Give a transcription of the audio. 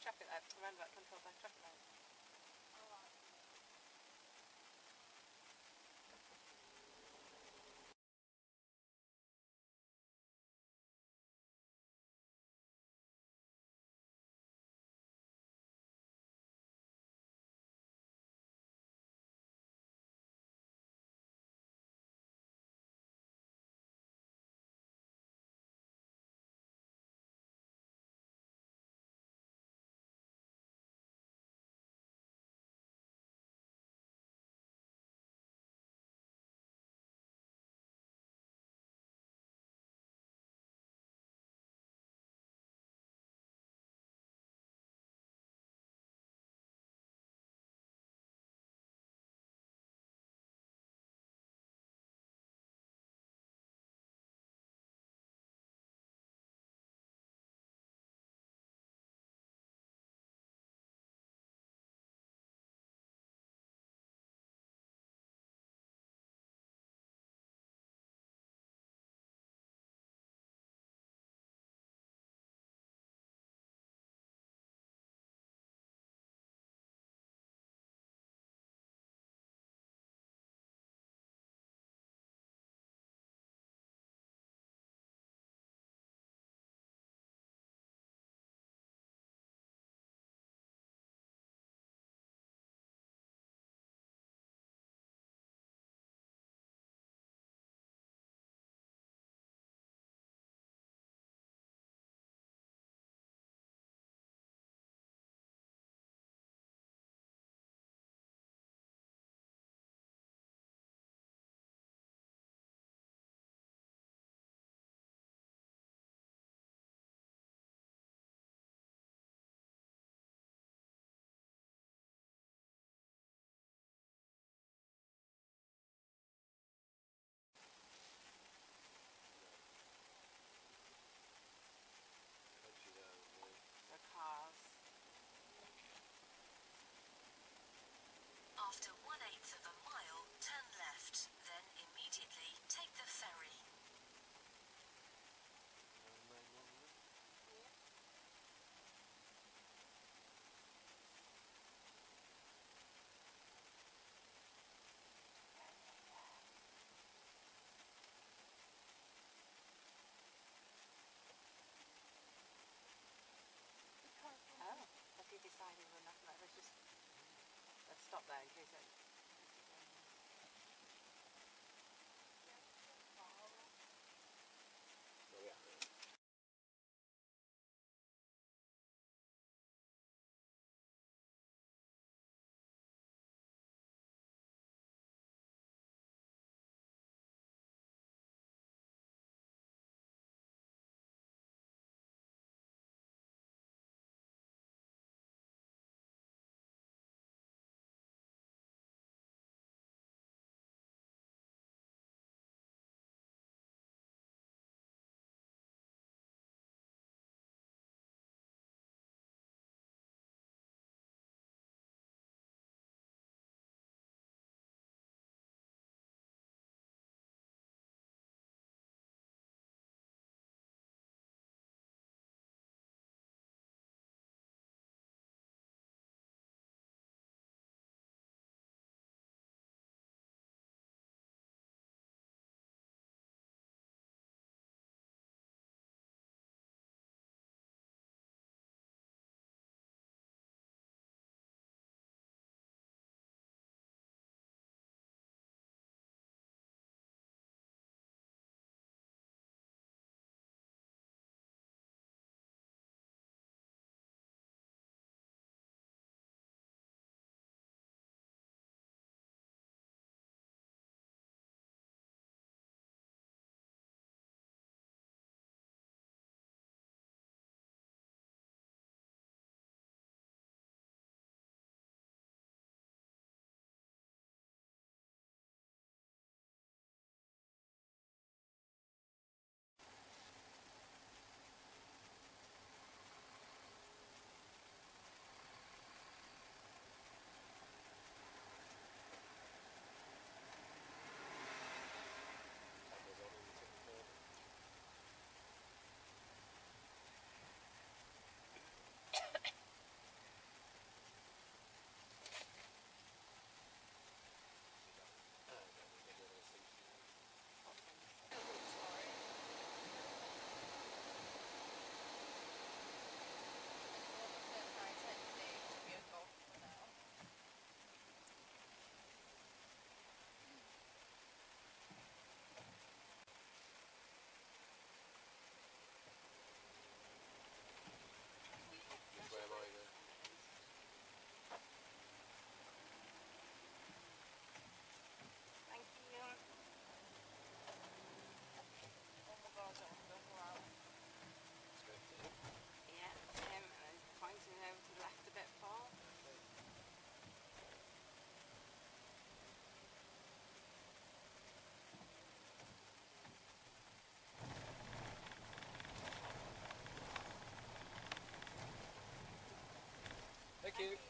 traffic light, roundabout controlled by traffic light. 되잖아요. You.